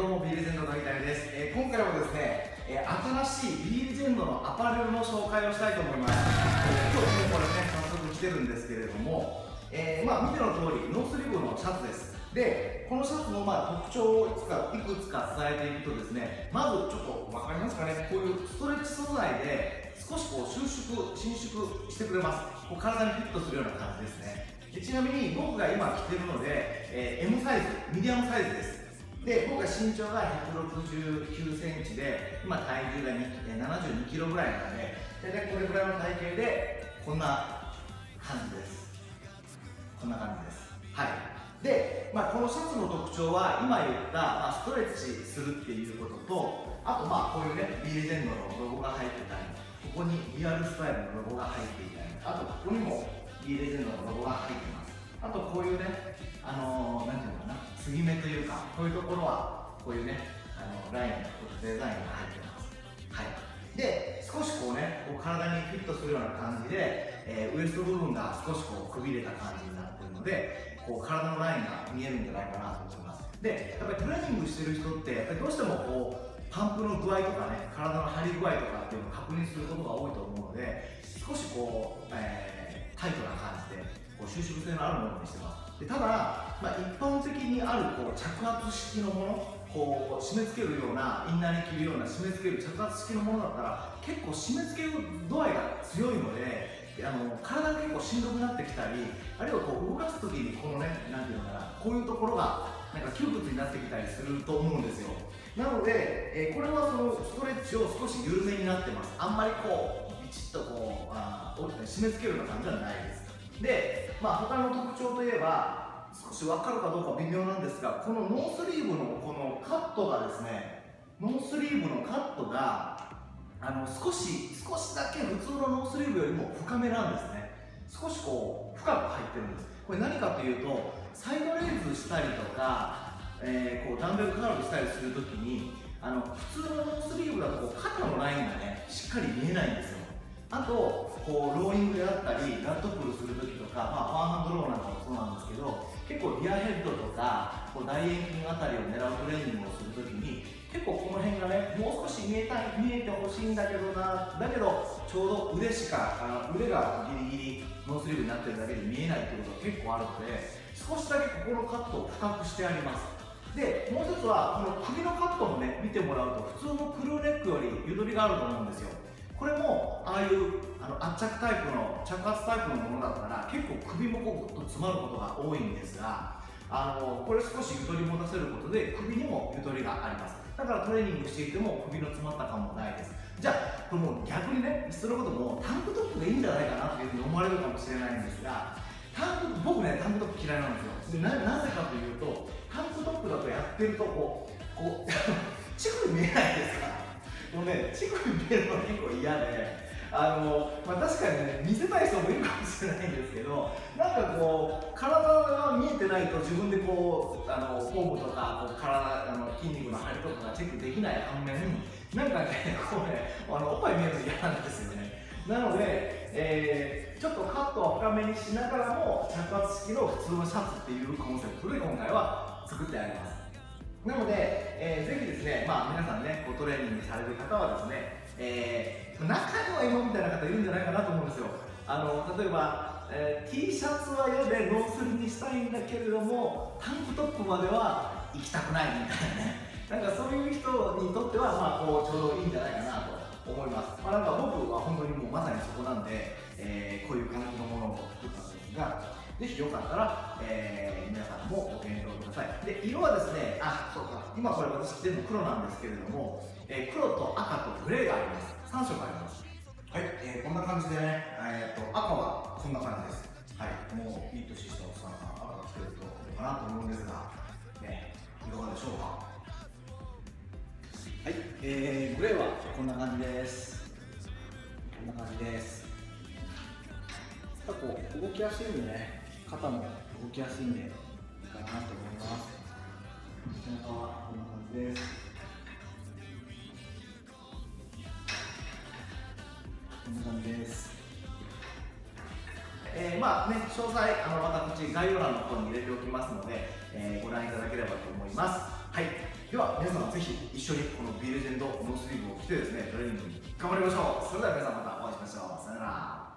どうもビールジェンドの鍵谷です、えー、今回はですね、えー、新しいビールジェンドのアパレルの紹介をしたいと思います、今日もこれね早速来てるんですけれども、えー、まあ見ての通りノースリーブのシャツです。でこのシャツのまあ特徴をいくつかいくつか伝えていくとですねまずちょっと分かりますかね？こういうストレッチ素材で少しこう収縮伸縮してくれます。こう体にフィットするような感じですね。でちなみに僕が今着てるので、えー、M サイズミディアムサイズです。で僕が身長が169センチで今体重が72キロぐらいなので大体これぐらいの体型でこんな感じです。こんな感じです。はい。で、まあ、このシャツの特徴は今言った、まあ、ストレッチするっていうこととあとまあこういうね B レジェンドのロゴが入ってたりここにリアルスタイルのロゴが入っていたりあとここにも B レジェンドのロゴが入ってます。あとこういうねあのー、なんていうのかな継ぎ目というかこういうところはこういうねあのラインデザインが入ってます。はい。で少しこうねこう体にフィットするような感じで、えー、ウエスト部分が少しこうくびれた感じになってるのでこう体のラインが見えるんじゃないかなと思います。でやっぱりトレーニングしてる人ってやっぱりどうしてもこうパンプの具合とかね体の張り具合とかっていうのを確認することが多いと思うので少しこう、えー、タイトな感じでこう収縮性のあるものにしてます。でただ、まあ、一般的にあるこう着圧式のものこう締め付けるようなインナーに着るような締め付ける着圧式のものだったら結構締め付ける度合いが強いのであの体が結構しんどくなってきたりあるいはこう動かす時にこのね何ていうのかなこういうところがなんか窮屈になってきたりすると思うんですよ。なので、え、これはそのストレッチを少し緩めになってます。あんまりこうビチッとこうあ締め付けるような感じはないですで、まあ、他の特徴といえば少し分かるかどうか微妙なんですがこのノースリーブのこのカットがですねノースリーブのカットがあの少し少しだけ普通のノースリーブよりも深めなんですね。少しこう深く入ってるんです。これ何かというとサイドレイズしたりとか、えー、こうダンベルカールしたりするときにあの普通のノースリーブだとこう肩のラインがねしっかり見えないんですよ。あとこうローイングであったりラットプルするときとか、まあ、ワンハンドローなんかもそうなんですけど結構リアヘッドとかこう大円筋あたりを狙うトレーニングをするときに結構この辺がねもう少し見えたい見えてほしいんだけどなだけどちょうど腕しかあの腕がギリギリノースリーブになってるだけで見えないってことが結構あるので少しだけここのカットを深くしてあります。でもう一つはこの首のカットもね見てもらうと普通のクルーネックよりゆとりがあると思うんですよ。これもああいうあの圧着タイプの着圧タイプのものだったら結構首もこうグッと詰まることが多いんですがあのこれ少しゆとり持たせることで首にもゆとりがあります。だからトレーニングしていても首の詰まった感もないです。じゃあこれもう逆にねそのこともタンクトップでいいんじゃないかなっていうふうに思われるかもしれないんですがタンク僕ねタンクトップ嫌いなんですよ。でなぜかというとタンクトップだとやってるとこうこう 乳首見えないですから。もうね乳首見えるのは結構嫌であの、まあ、確かにね見せたい人もいるかもしれないんですけどなんかこう体が見えてないと自分でこうあのフォームとかこう体あの筋肉の張りとかがチェックできない反面なんかねこうねあのおっぱい見えるの嫌なんですよね。なので、えー、ちょっとカットを深めにしながらも着圧式の普通のシャツっていうコンセプトで今回は作ってあります。なので、えー、ぜひですね、まあ、皆さんね、こうトレーニングされる方はですね、えー、中には今みたいな方いるんじゃないかなと思うんですよ。あの例えば、えー、T シャツは嫌でノースリにしたいんだけれども、タンクトップまでは行きたくないみたいなね。なんかそういう人にとっては、まあ、こうちょうどいいんじゃないかなと思います。まあ、なんか僕は本当にもうまさにそこなんで、えー、こういう感じのものを作ったんですが、ぜひよかったら、えー、皆さんもご検討ださい。で、色はですね、あ、そうか、今これ私着てるの黒なんですけれども、えー、黒と赤とグレーがあります。3色あります。はい、えー、こんな感じでね、えーと、赤はこんな感じです。はい、もういい年したおっさんが赤着てるといいかなと思うんですが、ね、いかがでしょうか。はい、えー、グレーはこんな感じです。こんな感じです。こう動きやすいんでね、肩も動きやすいんでなと思いますこんな感じです。こんな感じです。えー、まあね詳細あの私概要欄の方に入れておきますので、えー、ご覧いただければと思います。はい。では皆さんぜひ一緒にこのビールジェンドノースリーブを着てですねトレーニングに頑張りましょう。それでは皆さんまたお会いしましょう。さよなら。